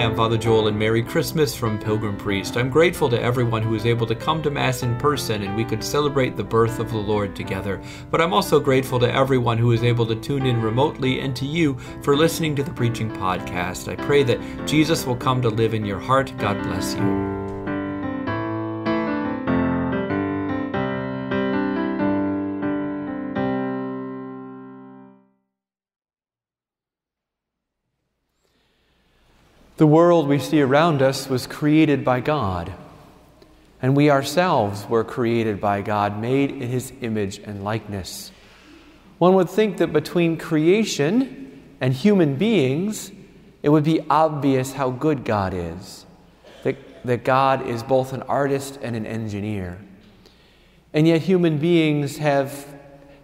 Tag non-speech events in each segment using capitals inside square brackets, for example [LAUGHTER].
Hi, I'm Father Joel, and Merry Christmas from Pilgrim Priest. I'm grateful to everyone who was able to come to Mass in person and we could celebrate the birth of the Lord together. But I'm also grateful to everyone who was able to tune in remotely and to you for listening to the Preaching Podcast. I pray that Jesus will come to live in your heart. God bless you. The world we see around us was created by God, and we ourselves were created by God, made in His image and likeness. One would think that between creation and human beings, it would be obvious how good God is, that, that God is both an artist and an engineer. And yet, human beings have,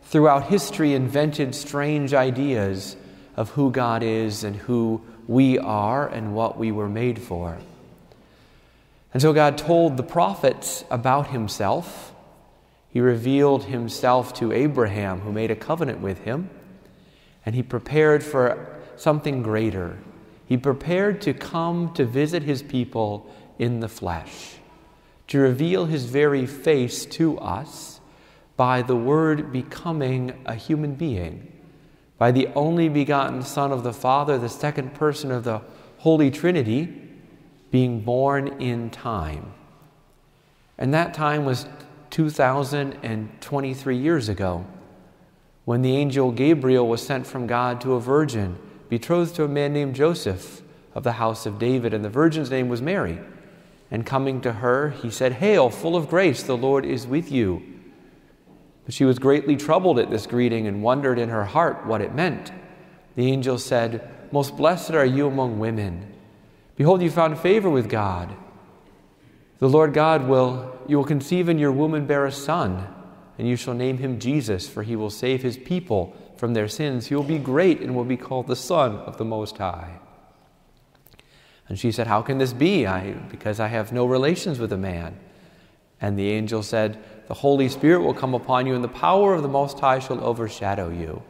throughout history, invented strange ideas of who God is and who we are and what we were made for. And so God told the prophets about himself. He revealed himself to Abraham, who made a covenant with him, and he prepared for something greater. He prepared to come to visit his people in the flesh, to reveal his very face to us by the Word becoming a human being by the only begotten Son of the Father, the second person of the Holy Trinity, being born in time. And that time was 2,023 years ago when the angel Gabriel was sent from God to a virgin betrothed to a man named Joseph of the house of David, and the virgin's name was Mary. And coming to her, he said, Hail, full of grace, the Lord is with you. But she was greatly troubled at this greeting and wondered in her heart what it meant. The angel said, Most blessed are you among women. Behold, you found favor with God. The Lord God will, you will conceive in your womb and bear a son, and you shall name him Jesus, for he will save his people from their sins. He will be great and will be called the Son of the Most High. And she said, How can this be? I, because I have no relations with a man. And the angel said, The Holy Spirit will come upon you, and the power of the Most High shall overshadow you.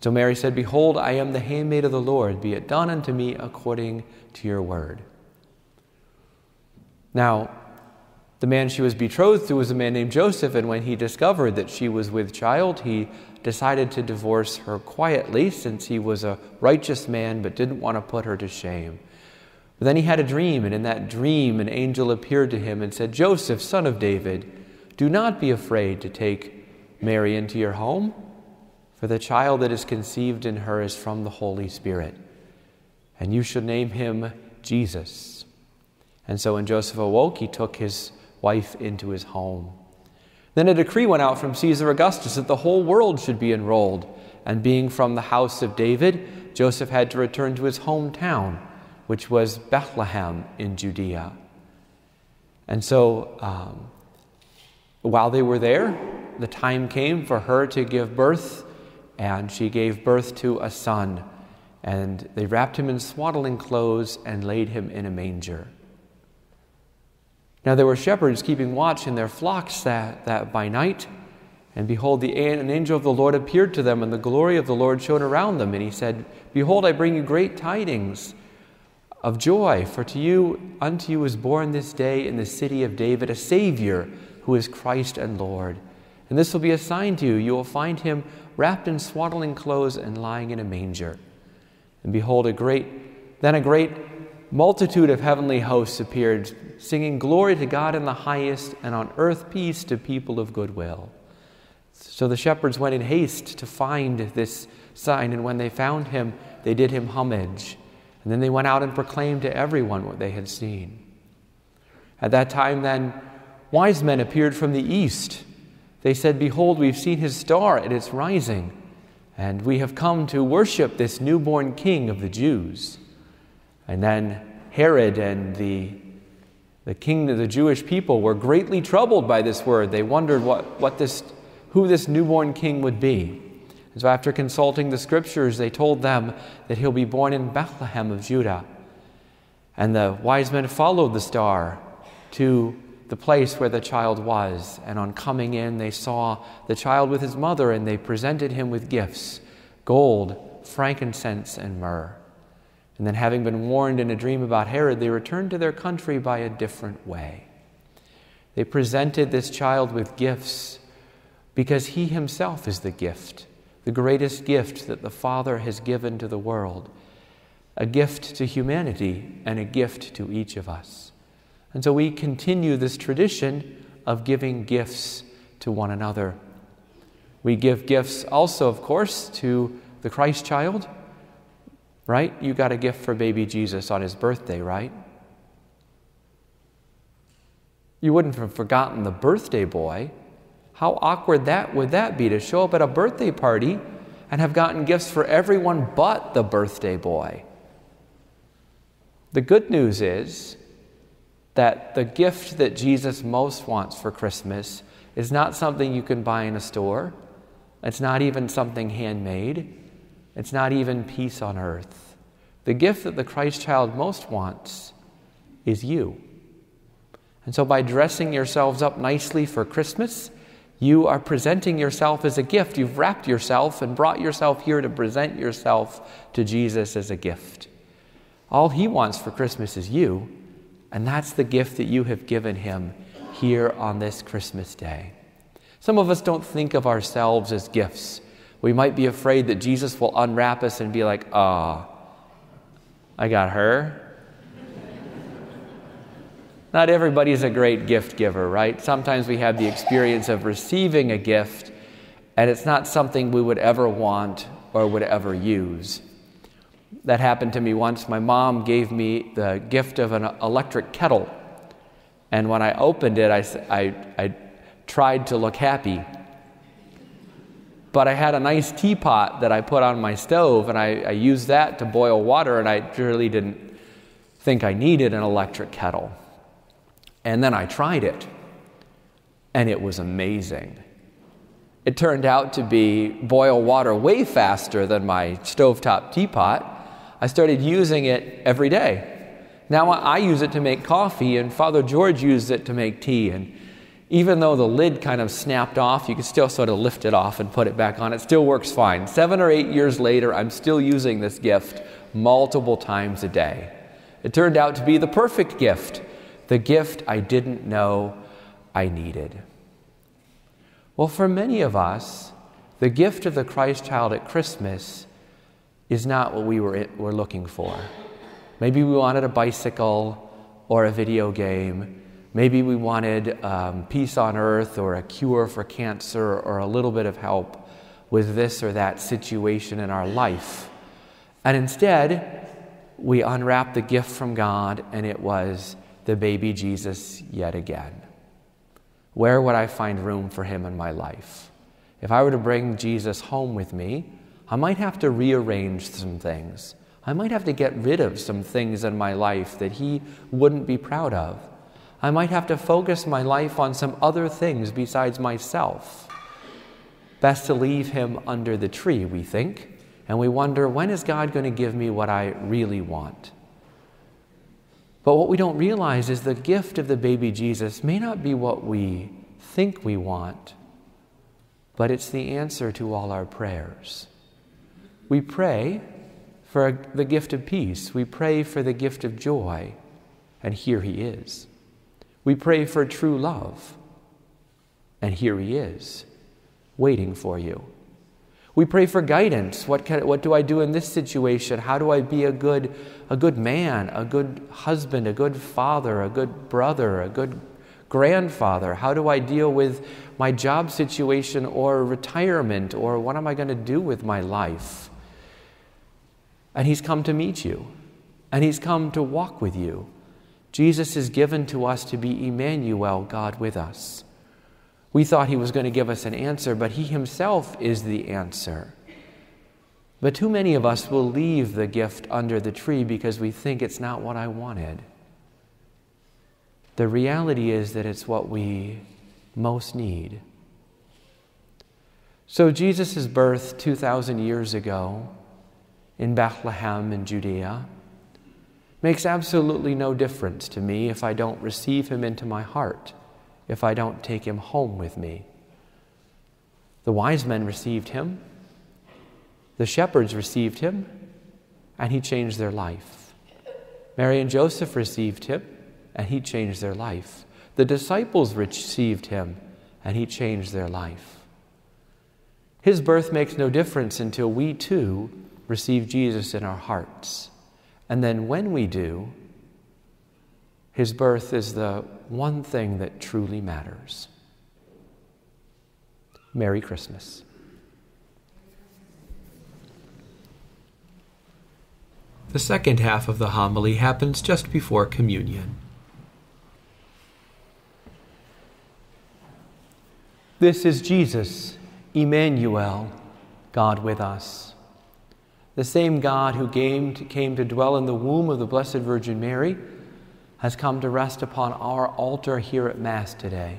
So Mary said, Behold, I am the handmaid of the Lord. Be it done unto me according to your word. Now, the man she was betrothed to was a man named Joseph, and when he discovered that she was with child, he decided to divorce her quietly since he was a righteous man but didn't want to put her to shame. But then he had a dream, and in that dream, an angel appeared to him and said, Joseph, son of David, do not be afraid to take Mary into your home, for the child that is conceived in her is from the Holy Spirit, and you should name him Jesus. And so when Joseph awoke, he took his wife into his home. Then a decree went out from Caesar Augustus that the whole world should be enrolled, and being from the house of David, Joseph had to return to his hometown which was Bethlehem in Judea. And so, um, while they were there, the time came for her to give birth, and she gave birth to a son. And they wrapped him in swaddling clothes and laid him in a manger. Now there were shepherds keeping watch in their flocks that, that by night. And behold, the, an angel of the Lord appeared to them, and the glory of the Lord shone around them. And he said, Behold, I bring you great tidings of joy, for to you, unto you is born this day in the city of David a Savior who is Christ and Lord. And this will be a sign to you. You will find him wrapped in swaddling clothes and lying in a manger. And behold, a great, then a great multitude of heavenly hosts appeared, singing glory to God in the highest, and on earth peace to people of good will. So the shepherds went in haste to find this sign, and when they found him, they did him homage. And then they went out and proclaimed to everyone what they had seen. At that time, then, wise men appeared from the east. They said, Behold, we've seen his star at its rising, and we have come to worship this newborn king of the Jews. And then Herod and the, the king of the Jewish people were greatly troubled by this word. They wondered what, what this, who this newborn king would be. And so, after consulting the scriptures, they told them that he'll be born in Bethlehem of Judah. And the wise men followed the star to the place where the child was. And on coming in, they saw the child with his mother, and they presented him with gifts gold, frankincense, and myrrh. And then, having been warned in a dream about Herod, they returned to their country by a different way. They presented this child with gifts because he himself is the gift, the greatest gift that the Father has given to the world, a gift to humanity and a gift to each of us. And so we continue this tradition of giving gifts to one another. We give gifts also, of course, to the Christ child, right? You got a gift for baby Jesus on his birthday, right? You wouldn't have forgotten the birthday boy. How awkward that would that be to show up at a birthday party and have gotten gifts for everyone but the birthday boy? The good news is that the gift that Jesus most wants for Christmas is not something you can buy in a store. It's not even something handmade. It's not even peace on earth. The gift that the Christ child most wants is you. And so, by dressing yourselves up nicely for Christmas, you are presenting yourself as a gift. You've wrapped yourself and brought yourself here to present yourself to Jesus as a gift. All he wants for Christmas is you, and that's the gift that you have given him here on this Christmas day. Some of us don't think of ourselves as gifts. We might be afraid that Jesus will unwrap us and be like, ah, oh, I got her. [LAUGHS] Not everybody's a great gift giver, right? Sometimes we have the experience of receiving a gift, and it's not something we would ever want or would ever use. That happened to me once. My mom gave me the gift of an electric kettle. And when I opened it, I, I, I tried to look happy. But I had a nice teapot that I put on my stove, and I, I used that to boil water, and I really didn't think I needed an electric kettle. And then I tried it, and it was amazing. It turned out to be boil water way faster than my stovetop teapot. I started using it every day. Now I use it to make coffee, and Father George used it to make tea. And even though the lid kind of snapped off, you can still sort of lift it off and put it back on. It still works fine. Seven or eight years later, I'm still using this gift multiple times a day. It turned out to be the perfect gift, the gift I didn't know I needed. Well, for many of us, the gift of the Christ child at Christmas is not what we were, were looking for. Maybe we wanted a bicycle or a video game Maybe we wanted um, peace on earth or a cure for cancer or a little bit of help with this or that situation in our life. And instead, we unwrapped the gift from God, and it was the baby Jesus yet again. Where would I find room for him in my life? If I were to bring Jesus home with me, I might have to rearrange some things. I might have to get rid of some things in my life that he wouldn't be proud of. I might have to focus my life on some other things besides myself. Best to leave him under the tree, we think, and we wonder when is God going to give me what I really want? But what we don't realize is the gift of the baby Jesus may not be what we think we want, but it's the answer to all our prayers. We pray for the gift of peace, we pray for the gift of joy, and here he is. We pray for true love. And here he is, waiting for you. We pray for guidance. What, can, what do I do in this situation? How do I be a good, a good man, a good husband, a good father, a good brother, a good grandfather? How do I deal with my job situation or retirement or what am I going to do with my life? And he's come to meet you, and he's come to walk with you. Jesus is given to us to be Emmanuel, God with us. We thought he was going to give us an answer, but he himself is the answer. But too many of us will leave the gift under the tree because we think it's not what I wanted. The reality is that it's what we most need. So, Jesus' birth 2,000 years ago in Bethlehem in Judea makes absolutely no difference to me if I don't receive him into my heart, if I don't take him home with me. The wise men received him, the shepherds received him, and he changed their life. Mary and Joseph received him, and he changed their life. The disciples received him, and he changed their life. His birth makes no difference until we too receive Jesus in our hearts. And then when we do, his birth is the one thing that truly matters. Merry Christmas. The second half of the homily happens just before communion. This is Jesus, Emmanuel, God with us. The same God who came to, came to dwell in the womb of the Blessed Virgin Mary has come to rest upon our altar here at Mass today.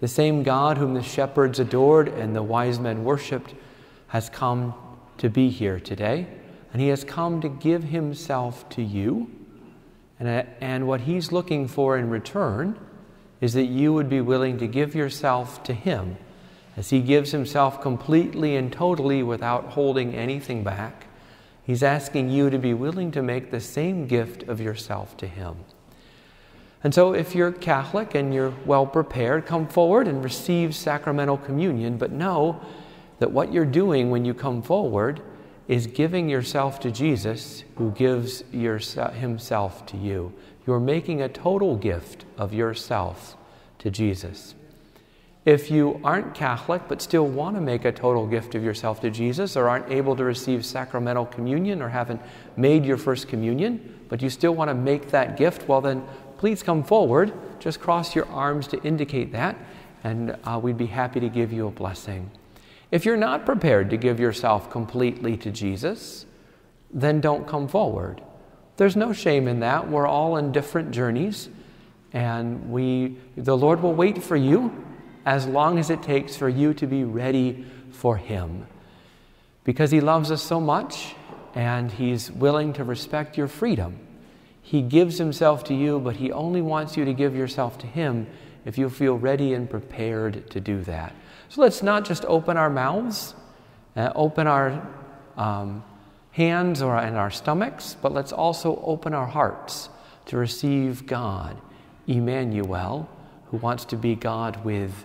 The same God whom the shepherds adored and the wise men worshiped has come to be here today, and he has come to give himself to you. And, and what he's looking for in return is that you would be willing to give yourself to him as he gives himself completely and totally without holding anything back. He's asking you to be willing to make the same gift of yourself to him. And so, if you're Catholic and you're well prepared, come forward and receive sacramental communion, but know that what you're doing when you come forward is giving yourself to Jesus, who gives himself to you. You're making a total gift of yourself to Jesus. If you aren't Catholic but still want to make a total gift of yourself to Jesus, or aren't able to receive sacramental communion, or haven't made your first communion, but you still want to make that gift, well, then please come forward. Just cross your arms to indicate that, and uh, we'd be happy to give you a blessing. If you're not prepared to give yourself completely to Jesus, then don't come forward. There's no shame in that. We're all in different journeys, and we, the Lord will wait for you as long as it takes for you to be ready for Him. Because He loves us so much, and He's willing to respect your freedom. He gives Himself to you, but He only wants you to give yourself to Him if you feel ready and prepared to do that. So let's not just open our mouths, uh, open our um, hands or and our stomachs, but let's also open our hearts to receive God, Emmanuel, who wants to be God with